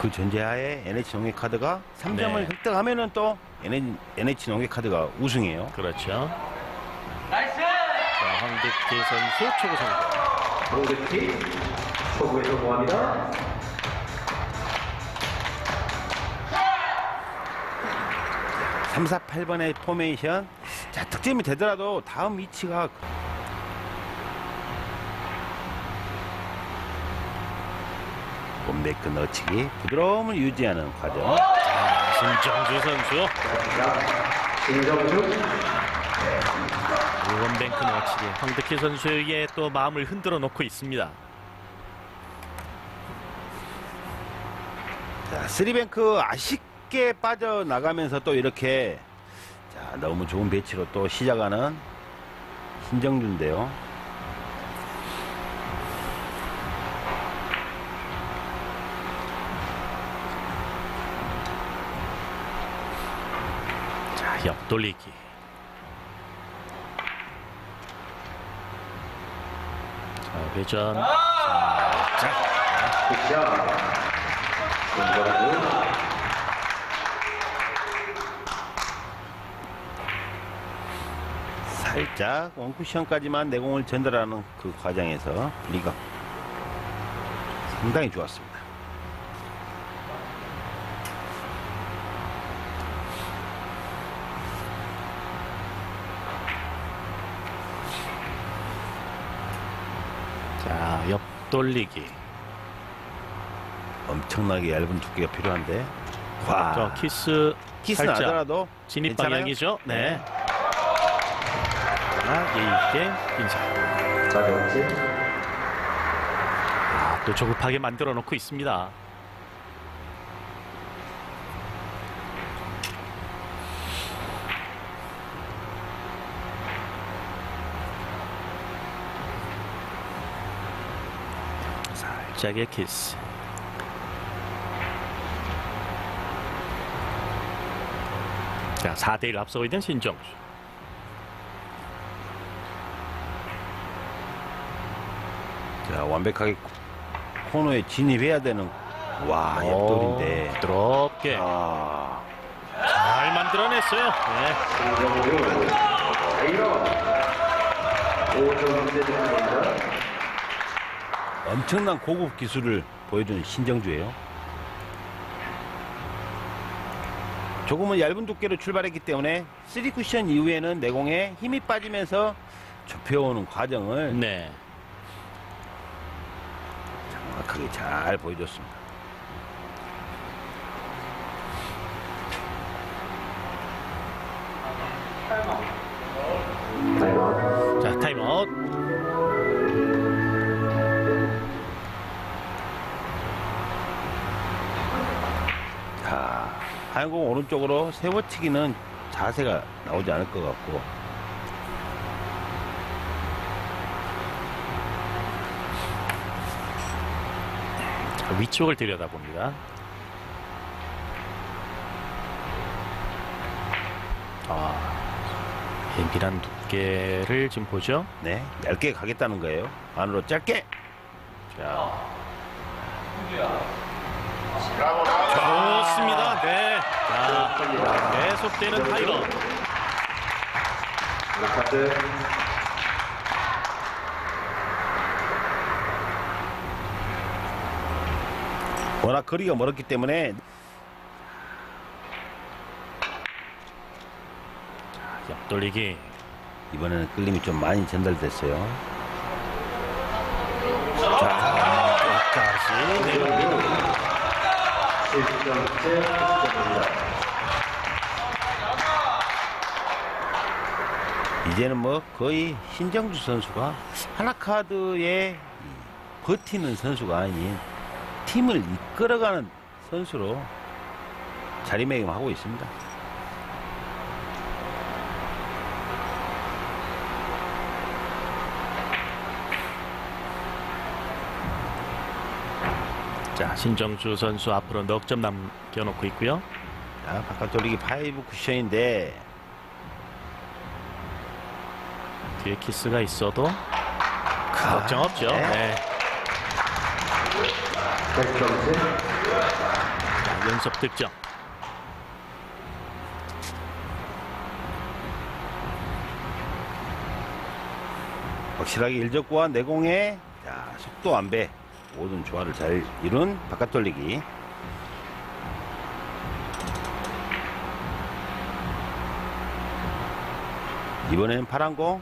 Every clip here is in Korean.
그 전제하에 NH 농협 카드가 3점을 네. 획득하면은 또 NH 농협 카드가 우승이에요. 그렇죠. 자, 황득기 선수 초구 성공. 공격팀 초구에 성공합니다. 삼 4, 8번의 포메이션. 자, 득점이 되더라도 다음 위치가 몸매끝 넣치기 부드러움을 유지하는 과정. 신정주 선수 신정주 원뱅크 넣치기 황득희 선수에게 또 마음을 흔들어 놓고 있습니다. 자, 쓰리뱅크 아쉽게 빠져나가면서 또 이렇게 자, 너무 좋은 배치로 또 시작하는 신정주인데요. 옆돌리기. 자, 회전. 자, 신정주 살짝 원쿠션까지만 내공을 전달하는 그 과정에서 분리가 상당히 좋았습니다. 자, 옆 돌리기. 엄청나게 얇은 두께가 필요한데 와 저 키스 키스 살짝 나더라도 진입 괜찮아요? 방향이죠. 네. 자, 예의 있게 인사. 자정진 아, 또 조급하게 만들어 놓고 있습니다. 살짝의 키스. 자, 4대1 앞서고 있는 신정주. 자 완벽하게 코너에 진입해야 되는 와 옆돌인데 오, 부드럽게 아 잘 만들어냈어요. 네. 엄청난 고급 기술을 보여주는 신정주예요. 조금은 얇은 두께로 출발했기 때문에 3쿠션 이후에는 내공에 힘이 빠지면서 좁혀오는 과정을 네. 정확하게 잘 보여줬습니다. 자, 하얀공 오른쪽으로 세워치기는 자세가 나오지 않을 것 같고 자, 위쪽을 들여다봅니다. 아, 예민한 두께를 지금 보죠. 네 얇게 가겠다는 거예요. 안으로 짧게 자 좋습니다. 네. 자, 계속되는 타이거. 워낙 거리가 멀었기 때문에 옆돌리기. 이번에는 끌림이 좀 많이 전달됐어요. 끝까지 내려. 7점째 득점입니다. 이제는 뭐 거의 신정주 선수가 하나 카드에 버티는 선수가 아닌 팀을 이끌어가는 선수로 자리매김하고 있습니다. 자, 신정주 선수 앞으로 넉 점 남겨놓고 있고요. 자, 바깥 돌리기 5 쿠션인데 뒤에 키스가 있어도 걱정 없죠. 네. 네. 8점째 연속 득점. 확실하게 일적구와 내공의 자, 속도 안배 모든 조화를 잘 이룬 바깥 돌리기. 이번에는 파란 공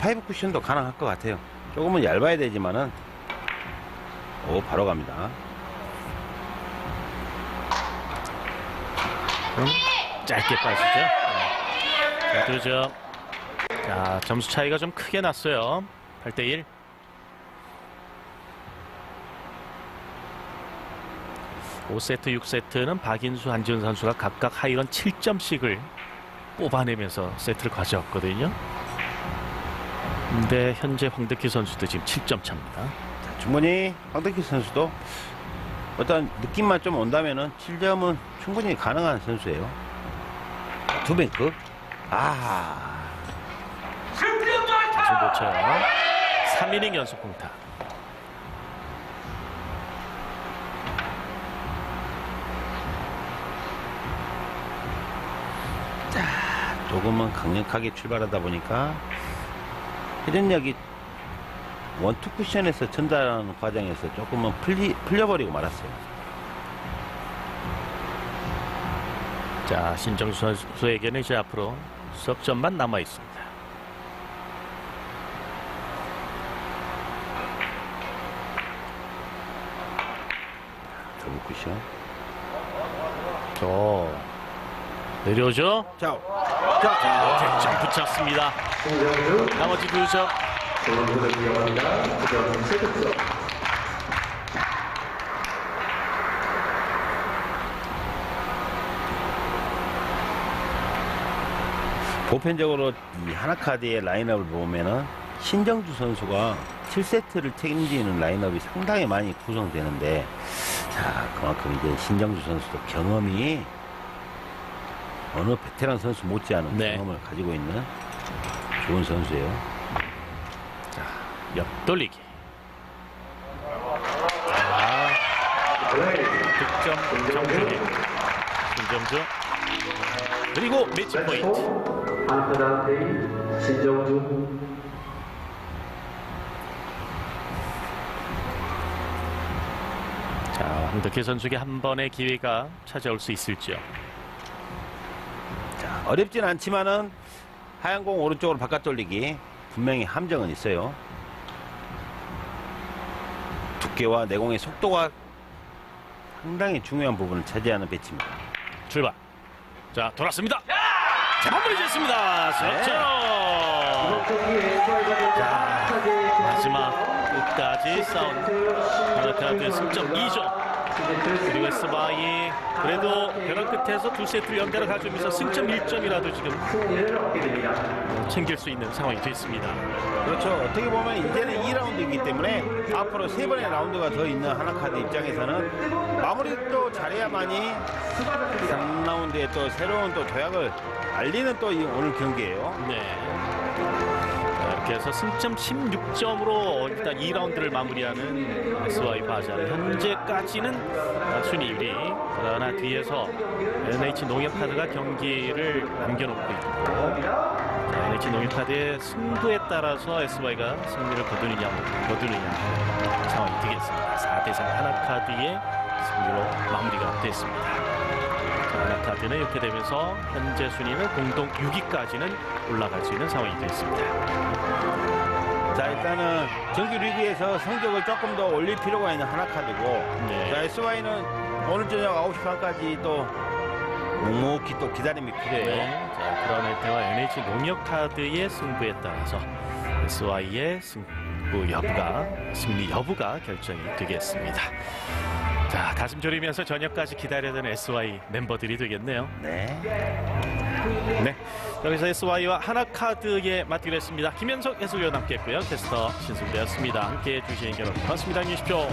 five 쿠션도 가능할 것 같아요. 조금은 얇아야 되지만은 오 바로 갑니다. 짧게 빠지죠. 네. 자, 두 점. 자, 점수 차이가 좀 크게 났어요. 8대 1. 오세트 6세트는 박인수, 한지훈 선수가 각각 하이런 7점씩을 뽑아내면서 세트를 가져왔거든요. 근데 현재 황덕희 선수도 지금 7점 차입니다. 자, 충분히 황덕기 선수도 어떤 느낌만 좀 온다면은 7점은 충분히 가능한 선수예요. 투뱅크. 아, 다시 놓쳐요. 3이닝 연속 공타. 조금은 강력하게 출발하다 보니까 회전력이 원투 쿠션에서 전달하는 과정에서 조금은 풀리, 풀려버리고 말았어요. 자, 신정수 선수에게는 이제 앞으로 석점만 남아 있습니다. 더블 쿠션. 저 내려오죠. 자, 자, 자. 득점 붙였습니다. 나머지 두 점. 조은수를 기용합니다. 득점 3득점. 보편적으로 이 하나카드의 라인업을 보면은 신정주 선수가 7세트를 책임지는 라인업이 상당히 많이 구성되는데 자 그만큼 이제 신정주 선수도 경험이 어느 베테랑 선수 못지않은 네. 경험을 가지고 있는 좋은 선수예요. 옆돌리기. 자, 플레이. 득점 정준이. 신정주. 그리고 매치 포인트. 한편한테이 신정주 자, 황덕희 선수에게 한 번의 기회가 찾아올 수 있을지요. 자, 어렵진 않지만은 하얀 공 오른쪽으로 바깥 돌리기 분명히 함정은 있어요. 두께와 내공의 속도가 상당히 중요한 부분을 차지하는 배치입니다. 출발. 자, 돌았습니다. 자, 마무리 짓습니다. 석점. 마지막 끝까지 싸운 하나카드 승점 2점. 그리고 에스바이 그래도 벼랑 끝에서 두 세트를 연달아 가져오면서 승점 1점이라도 지금. 챙길 수 있는 상황이 됐습니다. 그렇죠. 어떻게 보면 이제는 2라운드이기 때문에 앞으로 세 번의 라운드가 더 있는 하나카드 입장에서는 마무리도 잘해야만이 3라운드에 또 새로운 또 도약을 알리는 또이 오늘 경기예요. 네. 해서 승점 16점으로 일단 2라운드를 마무리하는 SY 바자는 현재까지는 아, 순위 1위. 그러나 뒤에서 NH 농협카드가 경기를 남겨놓고 있고 자, NH 농협카드의 승부에 따라서 SY가 승리를 거두느냐 못 거두느냐 상황이 되겠습니다. 4대3 하나카드의 승리로 마무리가 됐습니다. 자, 하나카드는 이렇게 되면서 현재 순위는 공동 6위까지는 올라갈 수 있는 상황이 됐습니다. 자 일단은 정규 리그에서 성적을 조금 더 올릴 필요가 있는 하나카드고 네. 자 SY는 오늘 저녁 9시 반까지 또 묵묵히 또 기다림이 필요해요. 네. 자, 그라네테와 NH 농협카드의 승부에 따라서 SY의 승부 여부가 승리 여부가 결정이 되겠습니다. 자, 가슴 졸이면서 저녁까지 기다려야 되는 SY 멤버들이 되겠네요. 네. 네. 여기서 SY와 하나카드의 맞기로 했습니다. 김현석 해설위원 함께했고요. 캐스터 신승대였습니다. 함께해 주신 여러분 고맙습니다. 안녕히 계십시오.